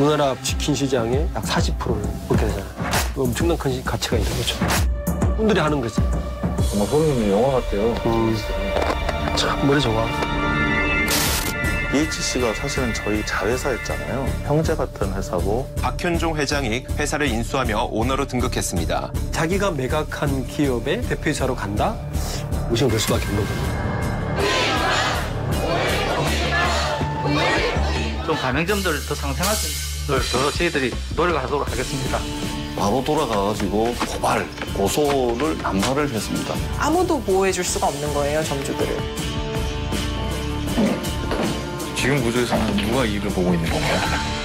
우리나라 치킨 시장의 약 40%를 먹게 되잖아요. 엄청난 큰 시- 가치가 있는 거죠. 분들이 하는 거지. 정말 손님이 영화 같아요. 음, 참 머리 좋아. EHC가 사실은 저희 자회사였잖아요. 형제 같은 회사고 박현종 회장이 회사를 인수하며 오너로 등극했습니다. 자기가 매각한 기업의 대표이사로 간다? 의심이 될 수밖에 없는 거죠. 좀 가맹점들 더 상생할 수 있는 더 저희들이 노력하도록 하겠습니다. 바로 돌아가가지고 고발, 고소를 남발을 했습니다. 아무도 보호해줄 수가 없는 거예요, 점주들을. 지금 구조에서는 누가 이익을 보고 있는 건가요?